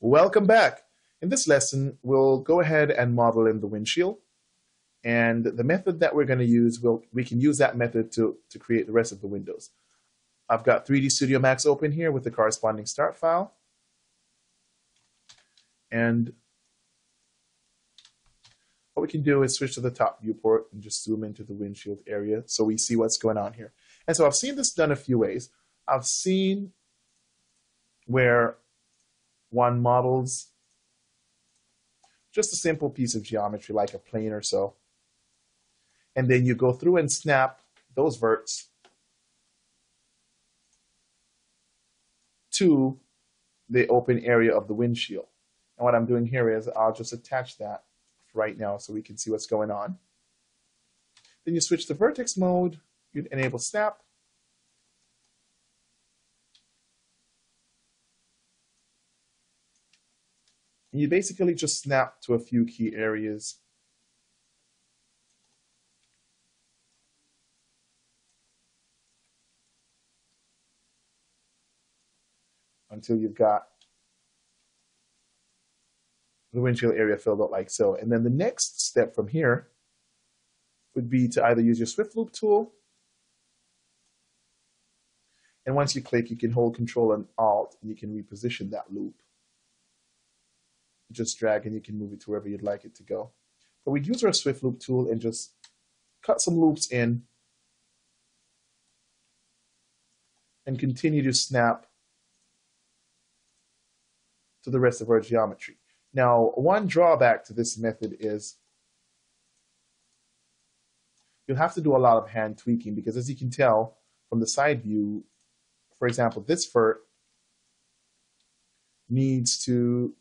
Welcome back. In this lesson, we'll go ahead and model in the windshield. And the method that we're going to use, we'll, we can use that method to, to create the rest of the windows. I've got 3D Studio Max open here with the corresponding start file. And what we can do is switch to the top viewport and just zoom into the windshield area so we see what's going on here. And so I've seen this done a few ways. I've seen where one models just a simple piece of geometry like a plane or so. And then you go through and snap those verts to the open area of the windshield. And what I'm doing here is I'll just attach that right now so we can see what's going on. Then you switch to vertex mode, you enable snap, And you basically just snap to a few key areas. Until you've got the windshield area filled out like so. And then the next step from here would be to either use your Swift Loop tool. And once you click, you can hold Control and Alt, and you can reposition that loop just drag and you can move it to wherever you'd like it to go. But we'd use our Swift Loop tool and just cut some loops in and continue to snap to the rest of our geometry. Now, one drawback to this method is you'll have to do a lot of hand tweaking because as you can tell from the side view, for example, this vert needs to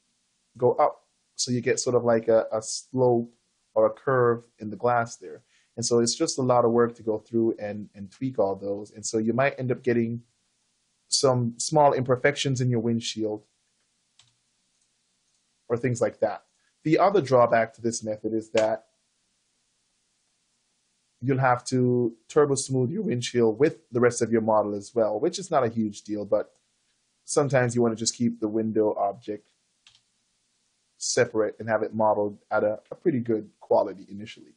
go up. So you get sort of like a, a slope or a curve in the glass there. And so it's just a lot of work to go through and, and tweak all those. And so you might end up getting some small imperfections in your windshield or things like that. The other drawback to this method is that you'll have to turbo smooth your windshield with the rest of your model as well, which is not a huge deal, but sometimes you want to just keep the window object separate and have it modeled at a, a pretty good quality initially.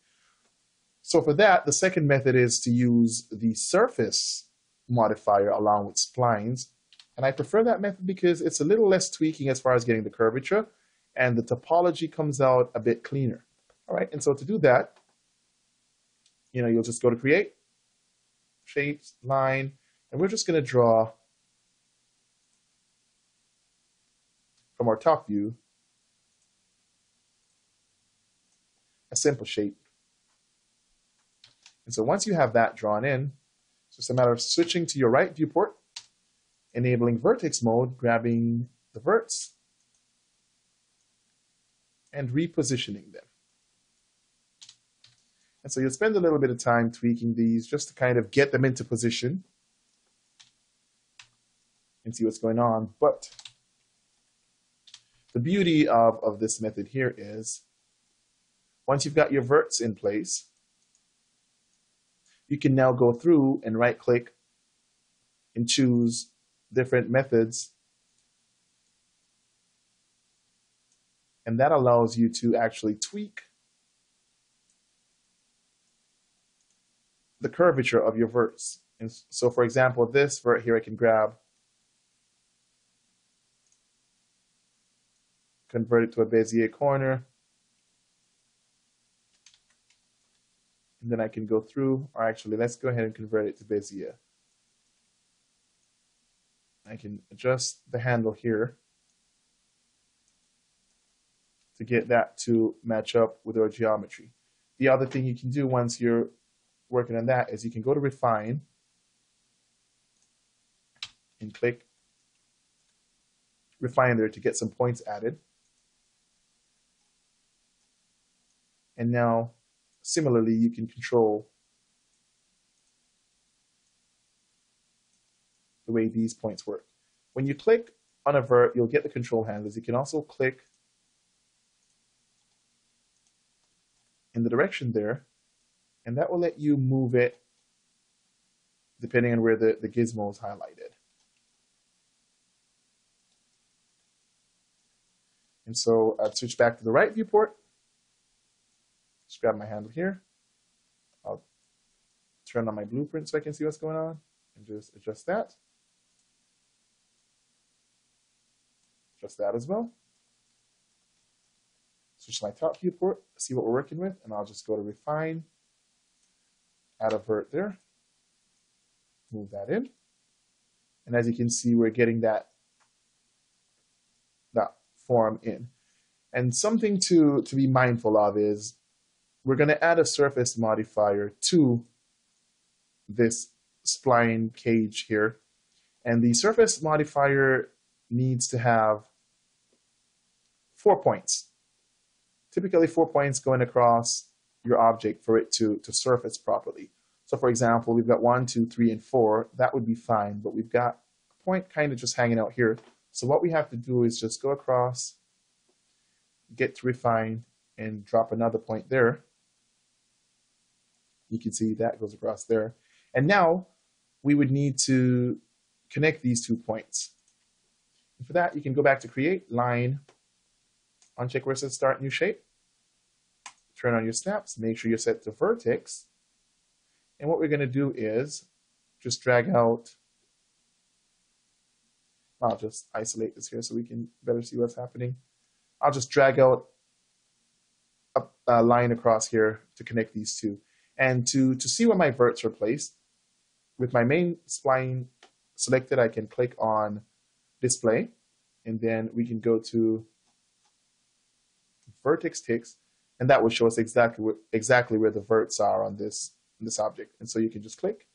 So for that, the second method is to use the surface modifier along with splines. And I prefer that method because it's a little less tweaking as far as getting the curvature and the topology comes out a bit cleaner. All right, and so to do that, you know, you'll just go to create, shapes, line, and we're just gonna draw from our top view simple shape. And so once you have that drawn in, it's just a matter of switching to your right viewport, enabling vertex mode, grabbing the verts, and repositioning them. And so you'll spend a little bit of time tweaking these just to kind of get them into position and see what's going on. But the beauty of, of this method here is once you've got your verts in place, you can now go through and right click and choose different methods. And that allows you to actually tweak the curvature of your verts. And so for example, this vert here I can grab, convert it to a Bezier corner, And then I can go through, or actually, let's go ahead and convert it to Bezier. I can adjust the handle here to get that to match up with our geometry. The other thing you can do once you're working on that is you can go to Refine and click Refine there to get some points added. And now Similarly, you can control the way these points work. When you click on a vert, you'll get the control handles. You can also click in the direction there, and that will let you move it depending on where the, the gizmo is highlighted. And so I'd switch back to the right viewport. Just grab my handle here. I'll turn on my blueprint so I can see what's going on and just adjust that. Adjust that as well. Switch my top viewport, see what we're working with, and I'll just go to refine, add a vert there, move that in. And as you can see, we're getting that, that form in. And something to, to be mindful of is we're going to add a surface modifier to this spline cage here. And the surface modifier needs to have four points. Typically four points going across your object for it to, to surface properly. So for example, we've got one, two, three, and four. That would be fine, but we've got a point kind of just hanging out here. So what we have to do is just go across, get to refine, and drop another point there. You can see that goes across there. And now we would need to connect these two points. And for that, you can go back to create, line, uncheck where it says start new shape, turn on your snaps, make sure you're set to vertex. And what we're going to do is just drag out, I'll just isolate this here so we can better see what's happening. I'll just drag out a, a line across here to connect these two. And to, to see where my verts are placed, with my main spline selected, I can click on display, and then we can go to vertex ticks, and that will show us exactly exactly where the verts are on this this object. And so you can just click,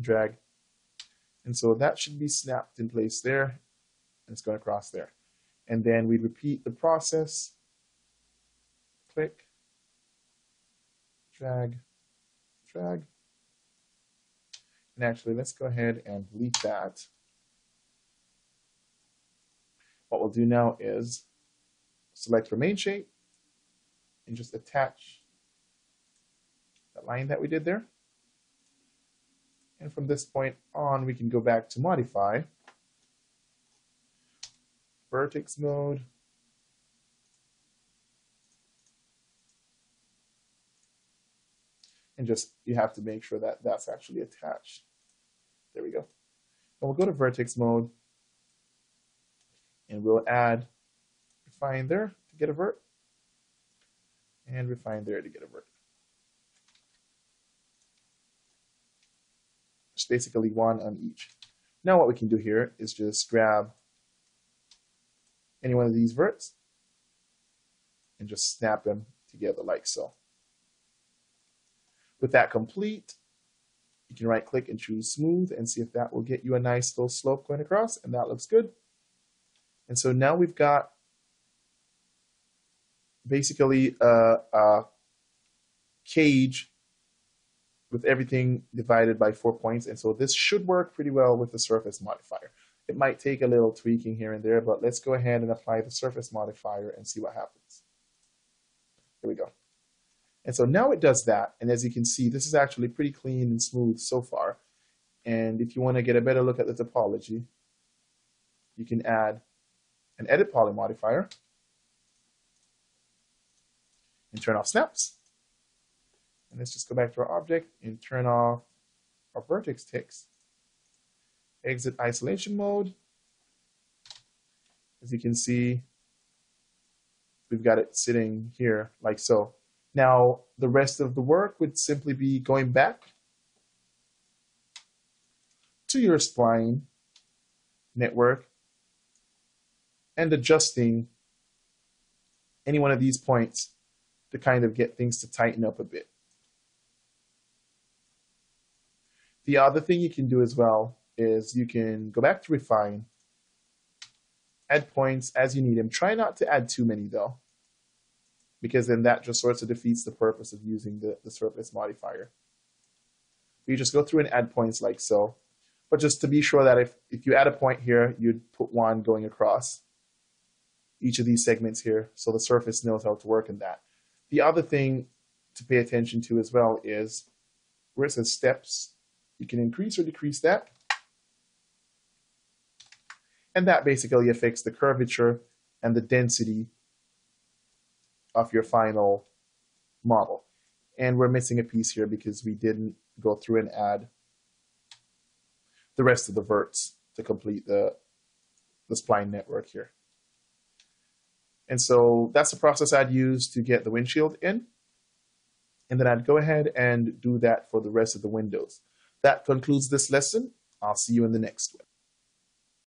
drag, and so that should be snapped in place there, and it's going across there. And then we repeat the process. Click, drag, drag. And actually, let's go ahead and delete that. What we'll do now is select remain shape and just attach that line that we did there. And from this point on, we can go back to modify, vertex mode, and just you have to make sure that that's actually attached. There we go. And we'll go to vertex mode and we'll add refine there to get a vert and refine there to get a vert. Just basically one on each. Now what we can do here is just grab any one of these verts and just snap them together like so. With that complete, you can right click and choose smooth and see if that will get you a nice little slope going across and that looks good. And so now we've got basically a, a cage with everything divided by four points. And so this should work pretty well with the surface modifier. It might take a little tweaking here and there, but let's go ahead and apply the surface modifier and see what happens. Here we go. And so now it does that. And as you can see, this is actually pretty clean and smooth so far. And if you want to get a better look at the topology, you can add an edit poly modifier and turn off snaps. And let's just go back to our object and turn off our vertex ticks. Exit isolation mode. As you can see, we've got it sitting here like so. Now, the rest of the work would simply be going back to your spline network and adjusting any one of these points to kind of get things to tighten up a bit. The other thing you can do as well is you can go back to refine, add points as you need them. Try not to add too many though because then that just sort of defeats the purpose of using the, the surface modifier. You just go through and add points like so. But just to be sure that if, if you add a point here, you'd put one going across each of these segments here so the surface knows how to work in that. The other thing to pay attention to as well is where it says steps, you can increase or decrease that. And that basically affects the curvature and the density of your final model. And we're missing a piece here because we didn't go through and add the rest of the verts to complete the, the spline network here. And so that's the process I'd use to get the windshield in. And then I'd go ahead and do that for the rest of the windows. That concludes this lesson. I'll see you in the next one.